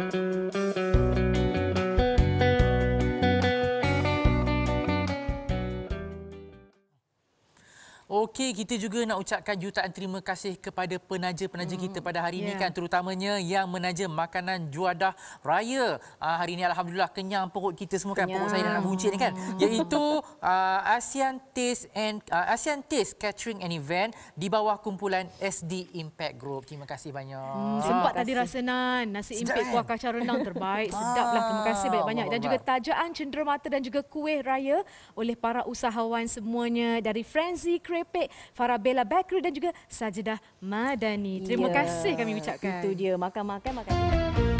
Música Okey, kita juga nak ucapkan jutaan terima kasih kepada penaja-penaja hmm. kita pada hari yeah. ini ya. kan terutamanya yang menaja makanan juadah raya. Uh, hari ini alhamdulillah kenyang perut kita semua kan kenyang. perut saya dah nak buncit ni kan. Iaitu uh, Asian Taste and uh, Asian Taste Catering and Event di bawah kumpulan SD Impact Group. Terima kasih banyak. Hmm, sempat tadi rasa nan nasi Sedap, Impact kuah kacang renang terbaik. Sedaplah. Terima kasih banyak-banyak dan juga tajaan cenderamata dan juga kuih raya oleh para usahawan semuanya dari Frenzy Crave Krepek, Farabella Bakery dan juga Sajadah Madani. Terima ya, kasih kami ucapkan. Itu dia, makan-makan, makan. -makan.